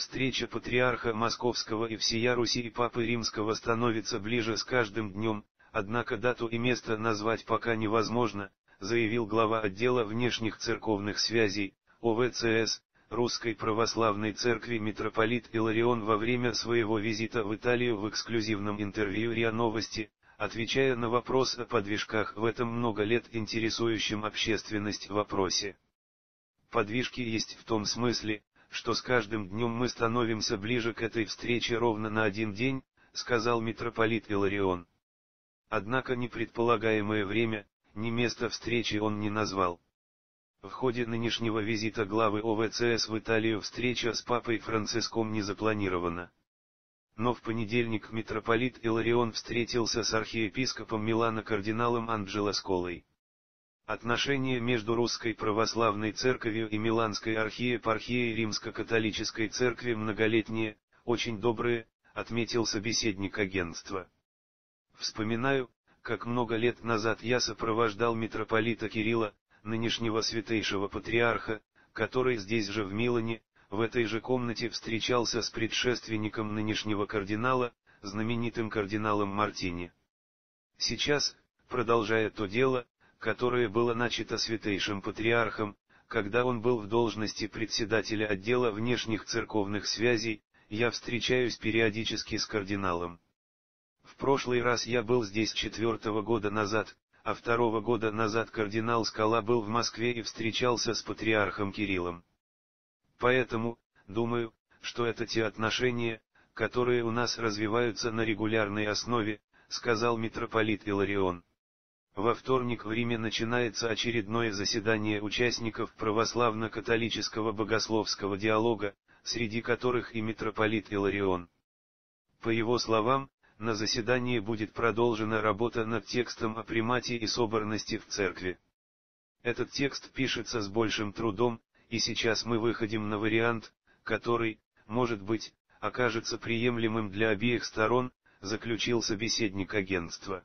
Встреча патриарха Московского и всея Руси и Папы Римского становится ближе с каждым днем, однако дату и место назвать пока невозможно, заявил глава отдела внешних церковных связей, ОВЦС, Русской Православной Церкви митрополит Иларион во время своего визита в Италию в эксклюзивном интервью РИА Новости, отвечая на вопрос о подвижках в этом много лет интересующем общественность вопросе. Подвижки есть в том смысле, что с каждым днем мы становимся ближе к этой встрече ровно на один день, сказал митрополит Иларион. Однако ни предполагаемое время, ни место встречи он не назвал. В ходе нынешнего визита главы ОВЦС в Италию встреча с папой Франциском не запланирована но в понедельник митрополит Иларион встретился с архиепископом Милана кардиналом Анджело Сколой. Отношения между Русской Православной Церковью и Миланской архиепархией Римско-католической Церкви многолетние, очень добрые, отметил собеседник агентства. Вспоминаю, как много лет назад я сопровождал митрополита Кирилла, нынешнего святейшего патриарха, который здесь же в Милане, в этой же комнате встречался с предшественником нынешнего кардинала, знаменитым кардиналом Мартини. Сейчас, продолжая то дело, которое было начато святейшим патриархом, когда он был в должности председателя отдела внешних церковных связей, я встречаюсь периодически с кардиналом. В прошлый раз я был здесь четвертого года назад, а второго года назад кардинал Скала был в Москве и встречался с патриархом Кириллом. Поэтому, думаю, что это те отношения, которые у нас развиваются на регулярной основе, сказал митрополит Иларион. Во вторник в Риме начинается очередное заседание участников православно-католического богословского диалога, среди которых и митрополит Иларион. По его словам, на заседании будет продолжена работа над текстом о примате и соборности в церкви. Этот текст пишется с большим трудом, и сейчас мы выходим на вариант, который, может быть, окажется приемлемым для обеих сторон, заключил собеседник агентства.